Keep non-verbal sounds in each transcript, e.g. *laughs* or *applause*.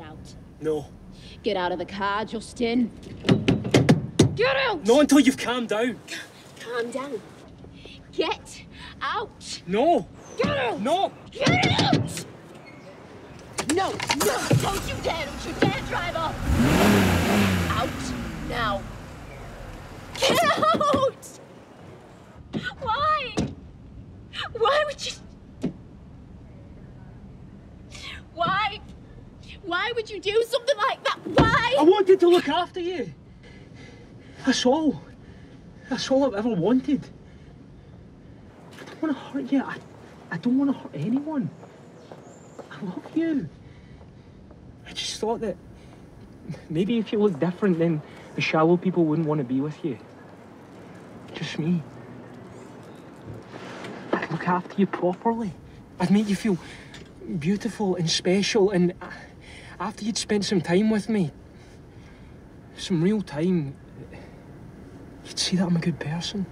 out. No. Get out of the car, Justin. Get out! Not until you've calmed down. Calm down. Get out! No. Get out! No. Get out! No, no, don't you dare, don't you dare drive off! Out now. Get out! Why? Why would you... Why? Why would you do something like that? Why? I wanted to look after you. That's all. That's all I've ever wanted. I don't want to hurt you. I, I don't want to hurt anyone. I love you. I just thought that maybe if you look different, then the shallow people wouldn't want to be with you. Just me. I'd look after you properly. I'd make you feel beautiful and special, and uh, after you'd spent some time with me, some real time, you'd see that I'm a good person.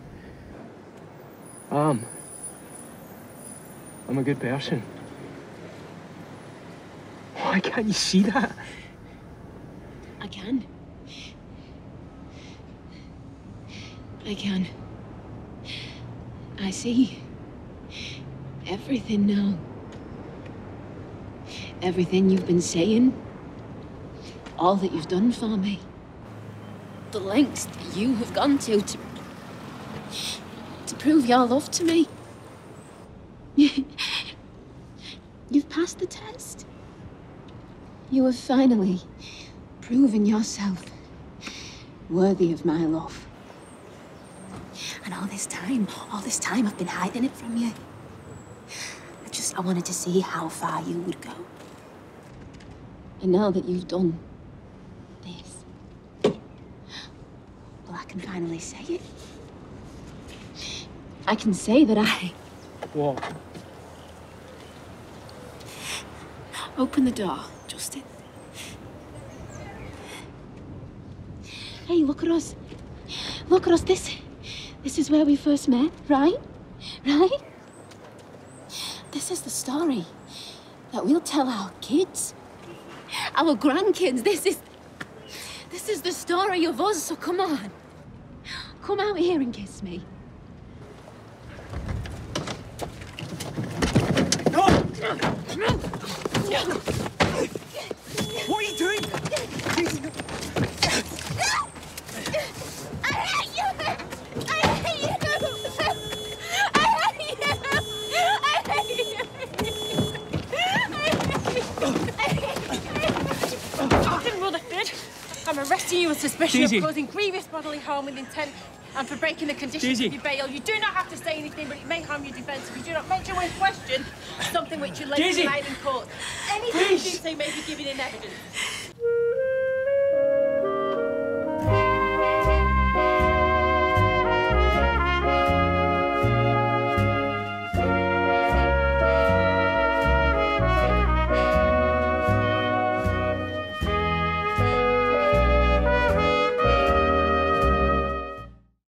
I am. I'm a good person. Why can't you see that? I can. I can. I see everything now. Everything you've been saying. All that you've done for me. The lengths that you have gone to to, to prove your love to me. *laughs* You've passed the test. You have finally proven yourself worthy of my love. And all this time, all this time, I've been hiding it from you. I just, I wanted to see how far you would go. And now that you've done this, well, I can finally say it. I can say that I What? open the door, Justin. Hey, look at us. Look at us. This, this is where we first met, right? Right? This is the story that we'll tell our kids, our grandkids. This is, this is the story of us. So come on, come out here and kiss me. No! What arresting you on suspicion Daisy. of causing grievous bodily harm with intent and for breaking the conditions Daisy. of your bail. You do not have to say anything, but it may harm your defence if you do not mention or question something which you later denied in court. Anything Please. you do say may be given in evidence.